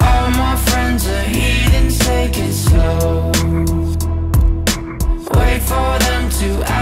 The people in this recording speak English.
All my friends are heathens, take it slow. Wait for them to